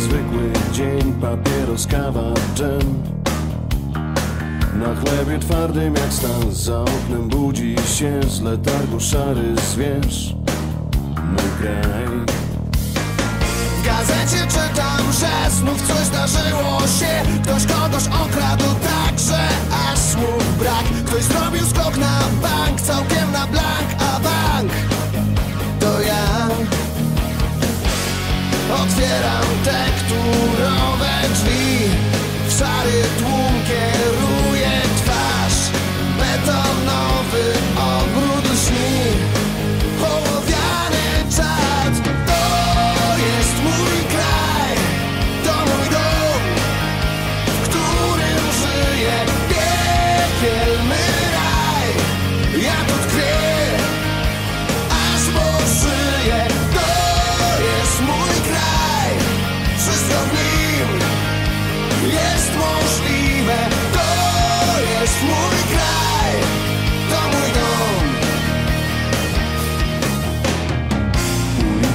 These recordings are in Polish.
zwykły dzień, papieros, kawa, dżem. Na chlebie twardym jak stal, za oknem budzi się z letargu szary zwierz. Mój kraj. W gazecie czytam, że znów coś zdarzyło się. Ktoś kogoś okradł tak, że aż słów brak. Ktoś zrobił skok na bank, całkiem na blank, a bank to ja. Otwieram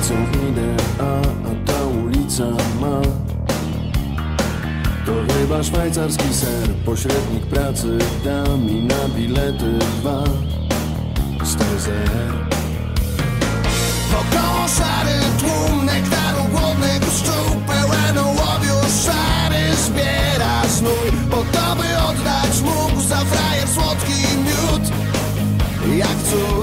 Ulicą idę, a, a ta ulica ma. To chyba szwajcarski ser Pośrednik pracy da mi na bilety dwa. Stary zer Wokoło szary tłum nektaru głodnych pszczół Pełen szary. Zbiera znój Po to by oddać mógł za frajer słodki miód. Jak cud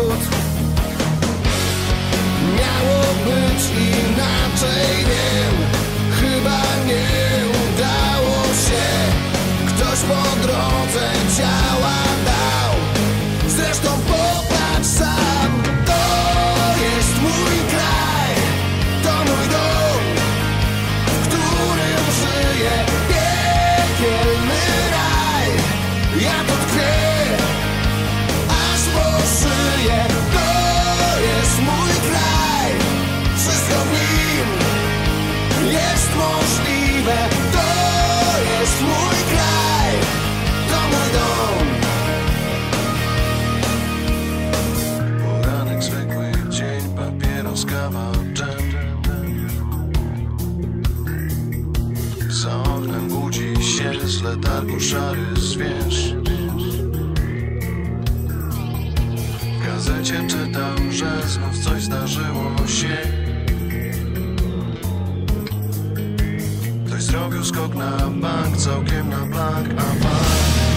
To jest mój kraj. To mój dom. Poranek zwykły dzień, papieros, kawa, dżem Za oknem budzi się z letargu szary zwierz. W gazecie czytam, że znów coś zdarzyło się Ktoś zrobił skok na bank, całkiem na blank, a bank